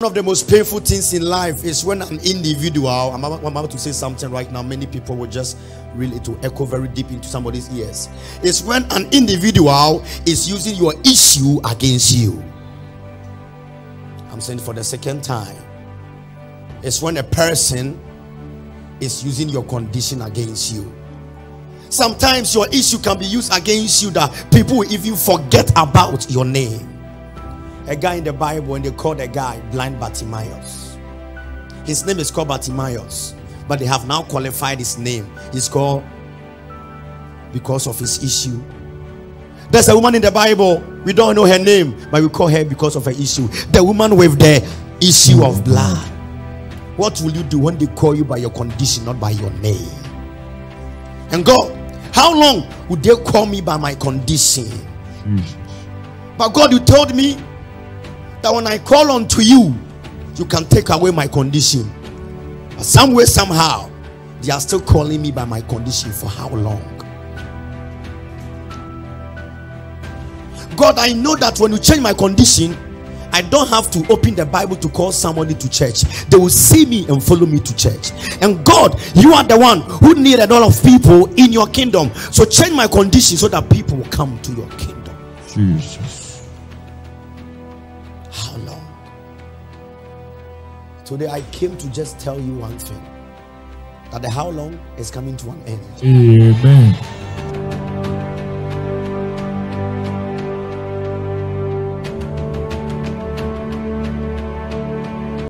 One of the most painful things in life is when an individual, I'm about, I'm about to say something right now, many people will just really to echo very deep into somebody's ears. It's when an individual is using your issue against you. I'm saying for the second time. It's when a person is using your condition against you. Sometimes your issue can be used against you that people will even forget about your name a guy in the Bible and they called a guy blind Bartimaeus. His name is called Bartimaeus, but they have now qualified his name. He's called because of his issue. There's a woman in the Bible, we don't know her name, but we call her because of her issue. The woman with the issue of blood. What will you do when they call you by your condition, not by your name? And God, how long would they call me by my condition? Hmm. But God, you told me that when I call unto you, you can take away my condition. But some way, somehow, they are still calling me by my condition for how long? God, I know that when you change my condition, I don't have to open the Bible to call somebody to church. They will see me and follow me to church. And God, you are the one who needed all of people in your kingdom. So change my condition so that people will come to your kingdom. Jesus. Today I came to just tell you one thing that the how long is coming to an end. Amen.